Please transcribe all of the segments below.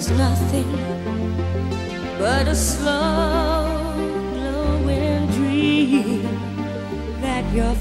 was nothing but a slow glowing dream that your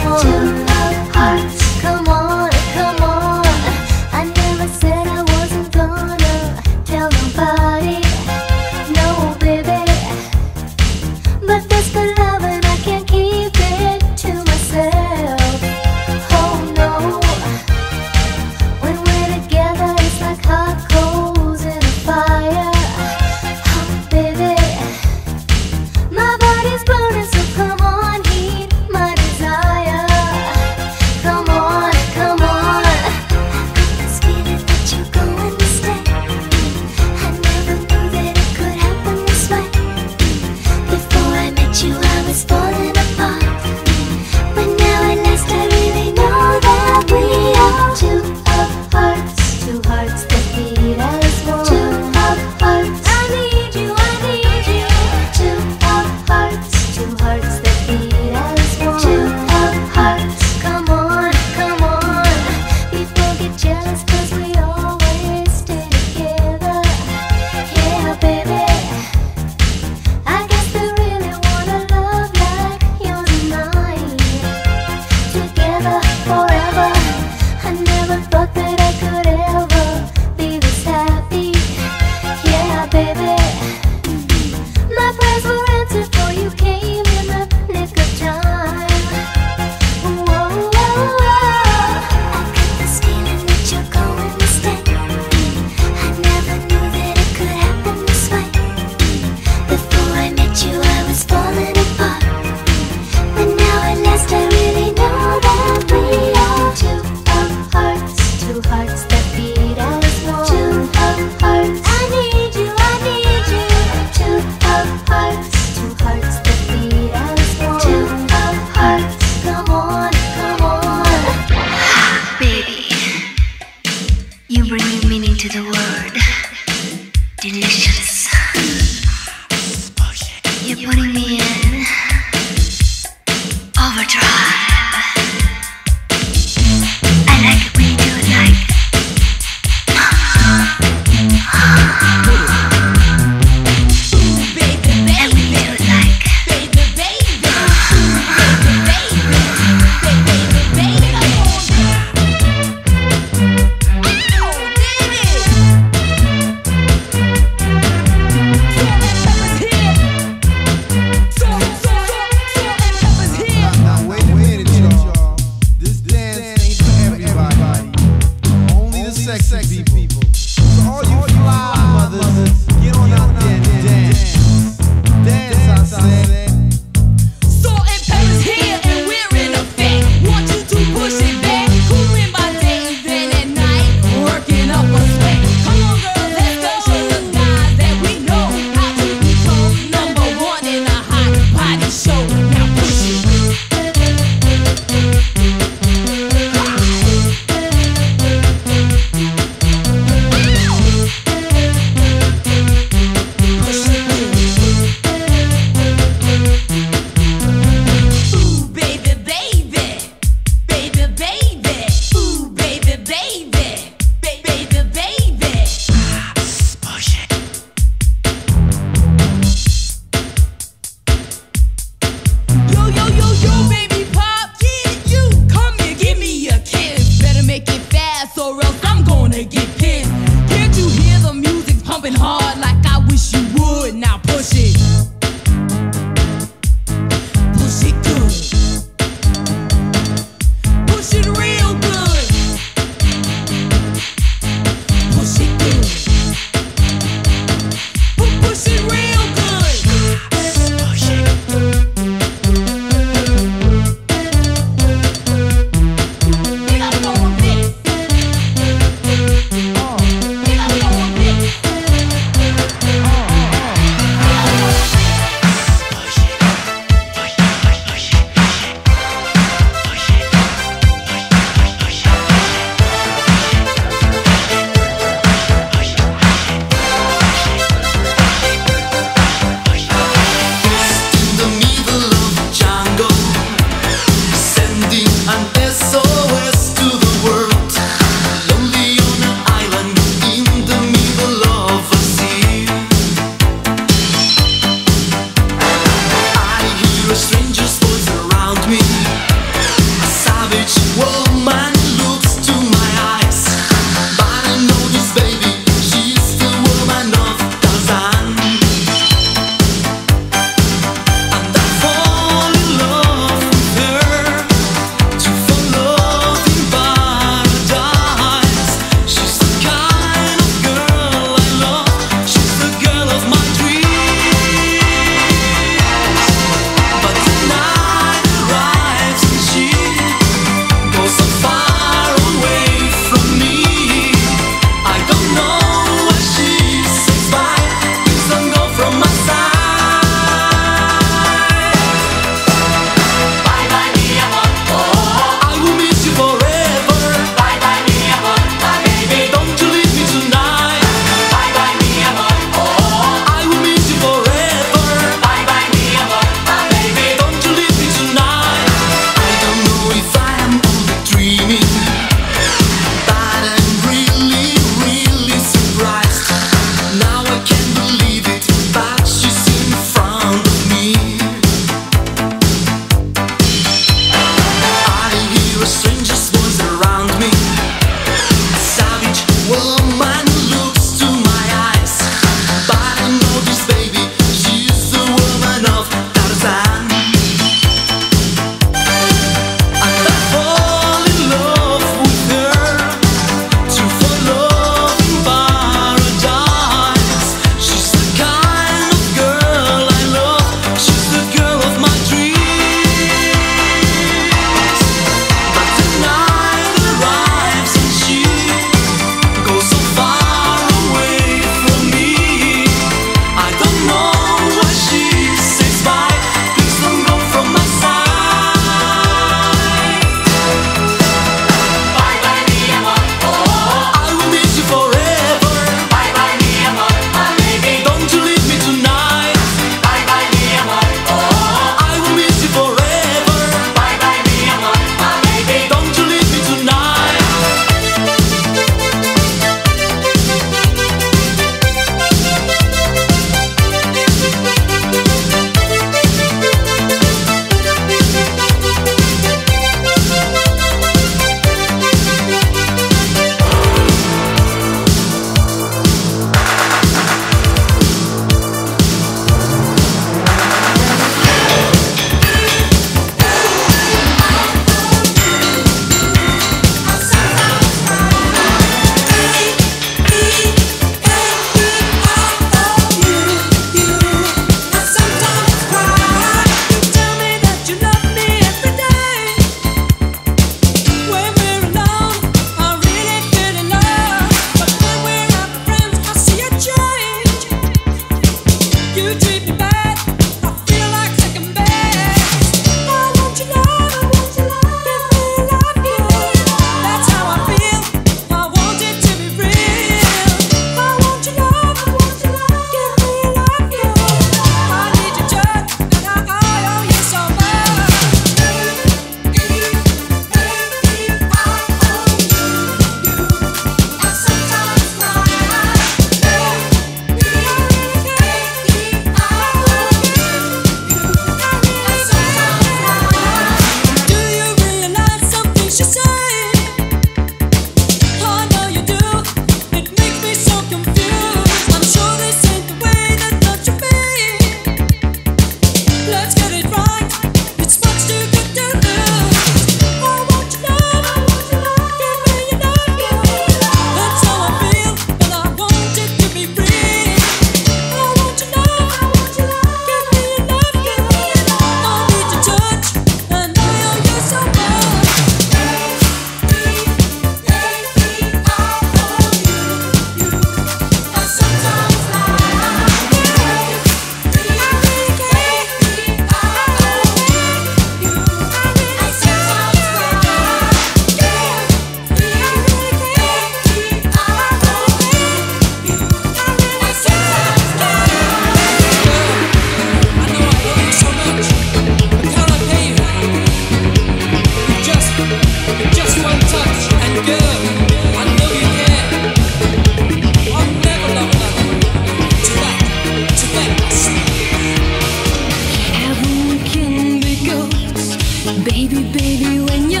Baby, baby, when you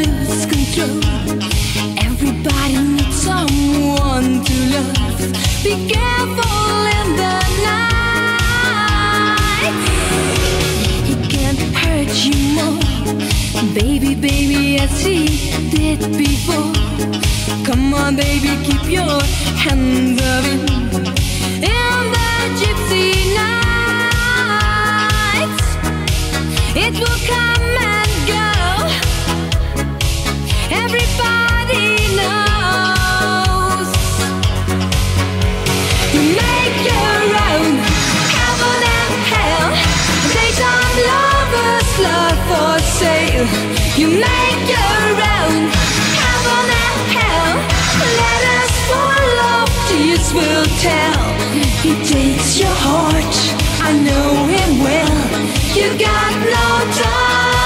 lose control Everybody needs someone to love. Be careful in the night. He can't hurt you more Baby, baby, as he did before. Come on, baby, keep your hands off him In the gypsy nights It will come will tell. He takes your heart, I know him well. You got no time.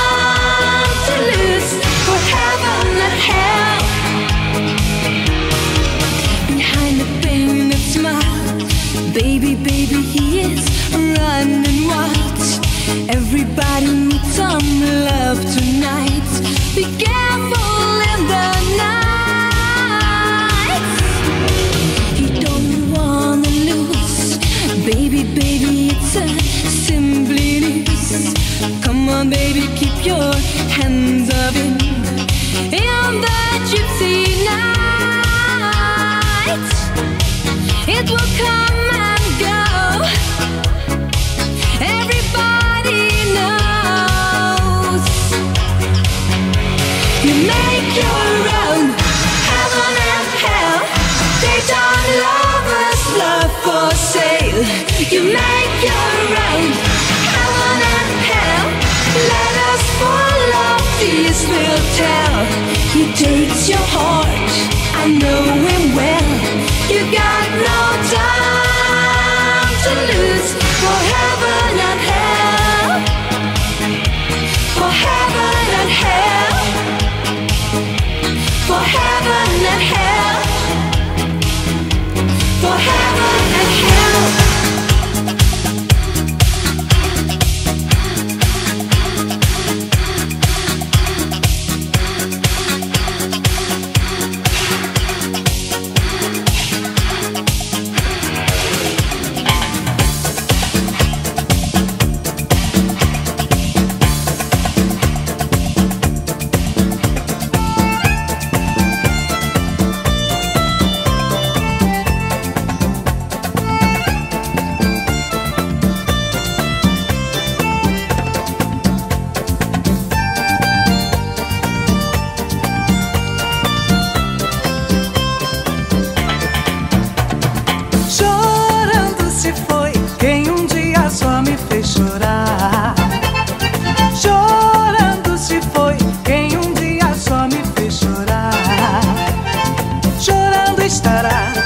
estará.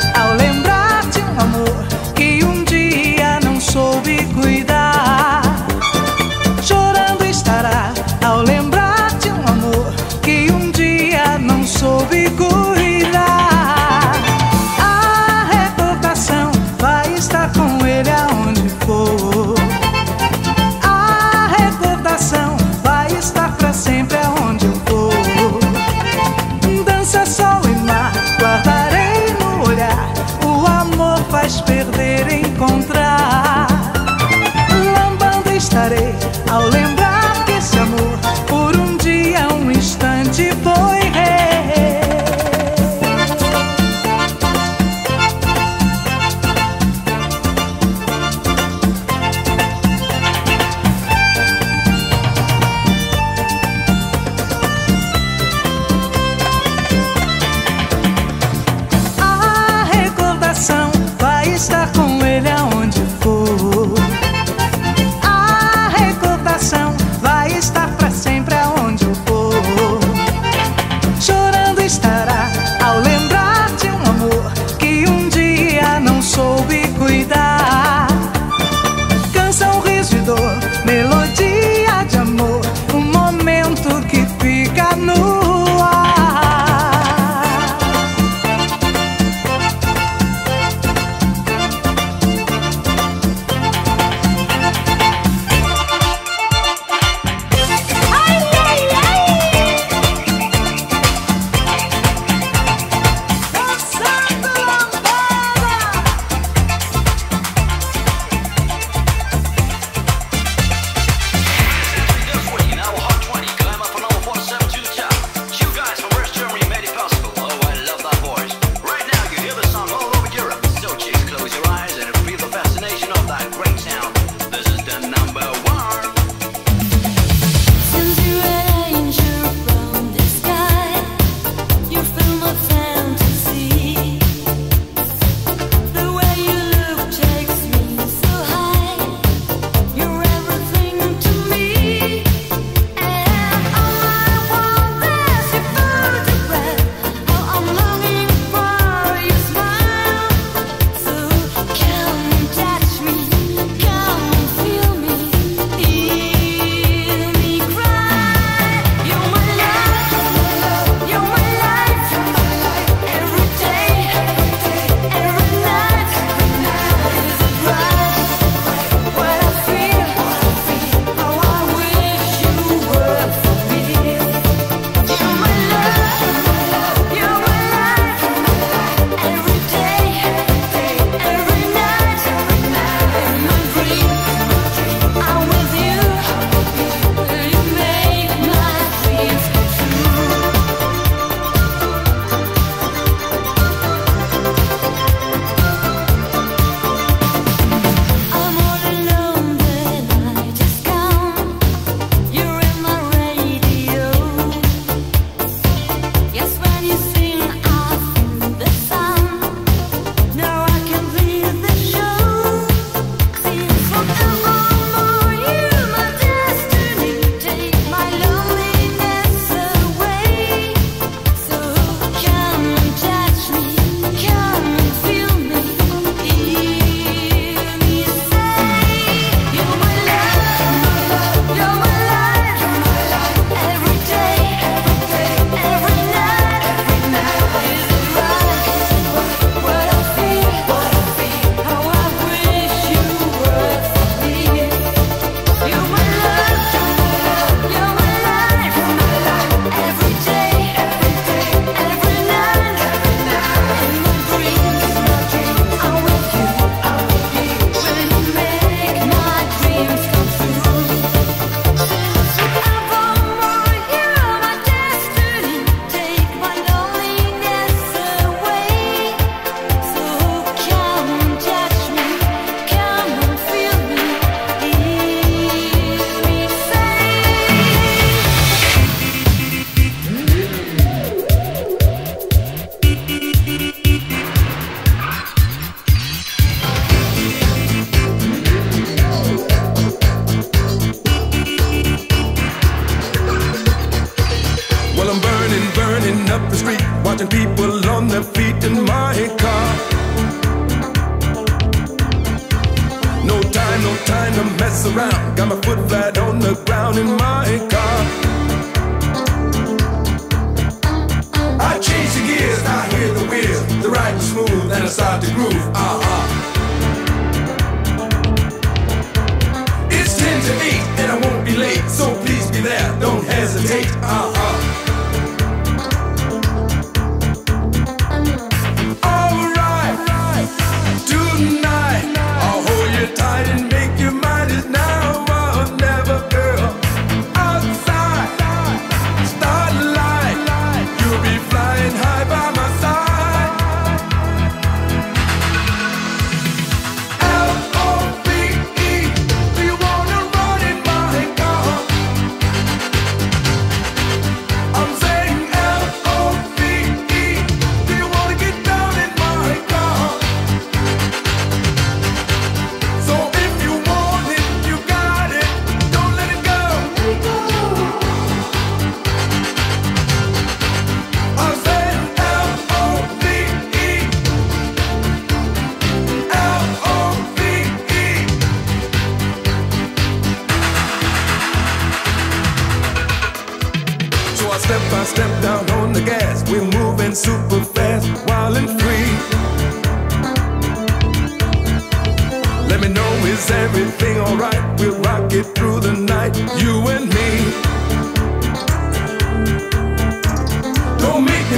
inside the groove. Uh.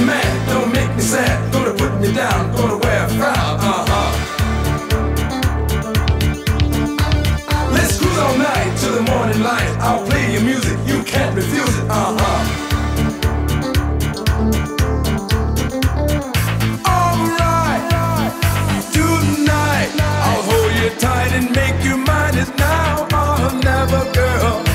mad, don't make me sad. Gonna put me down, gonna wear a frown, uh huh. Let's cruise all night till the morning light. I'll play your music, you can't refuse it, uh huh. tight and make you mine is now or never, girl.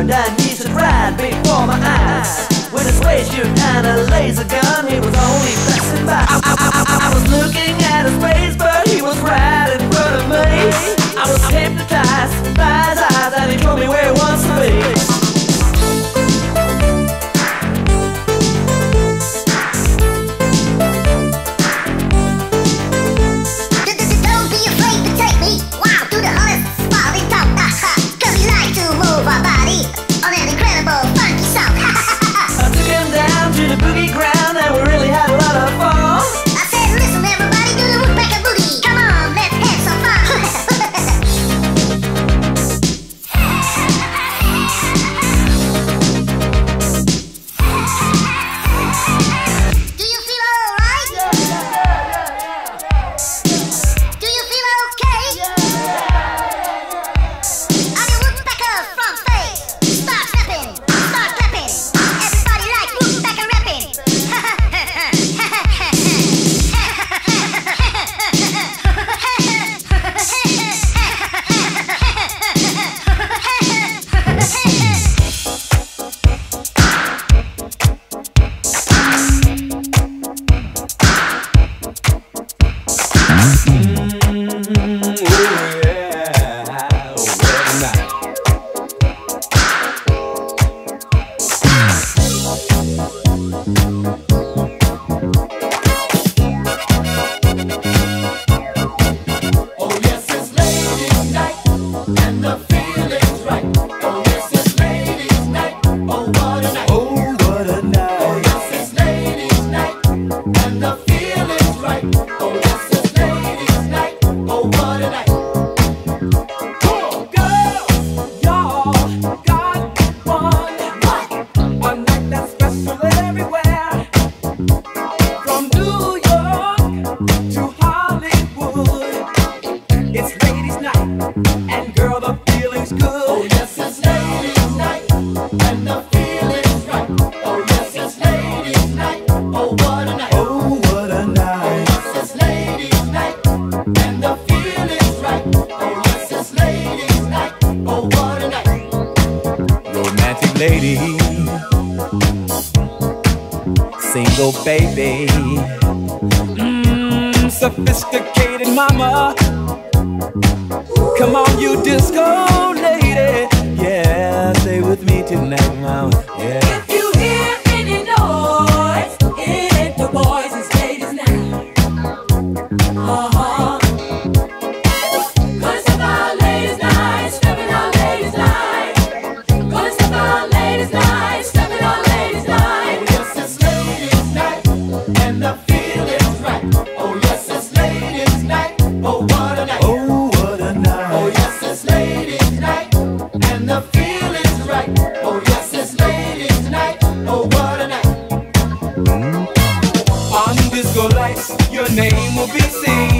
turned and yeast and fried before my eyes. With a spacesuit and a laser gun, he was only passing by. I, I, I, I was looking disco lights, your name will be seen.